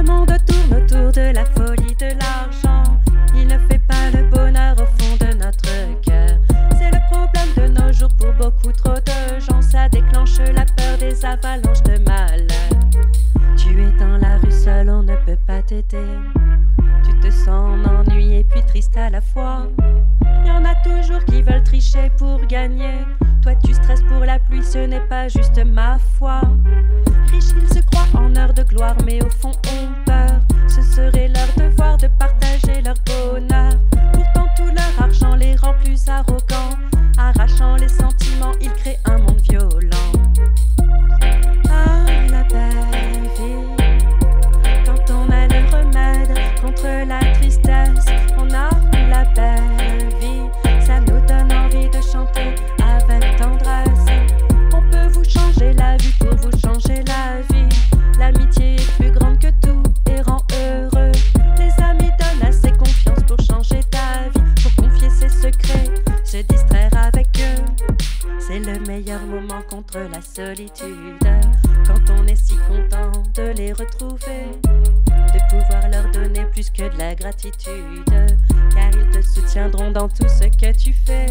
Le monde tourne autour de la folie de l'argent. Il ne fait pas le bonheur au fond de notre cœur. C'est le problème de nos jours pour beaucoup trop de gens. Ça déclenche la peur des avalanches de malheur. Tu es dans la rue seul, on ne peut pas t'aider. Tu te sens ennuyé puis triste à la fois. Y en a toujours qui veulent tricher pour gagner. Toi tu stresses pour la pluie, ce n'est pas juste ma foi. Riches, ils se croient en heure de gloire, mais au fond ont moment contre la solitude. Quand on est si content de les retrouver, de pouvoir leur donner plus que de la gratitude. Car ils te soutiendront dans tout ce que tu fais.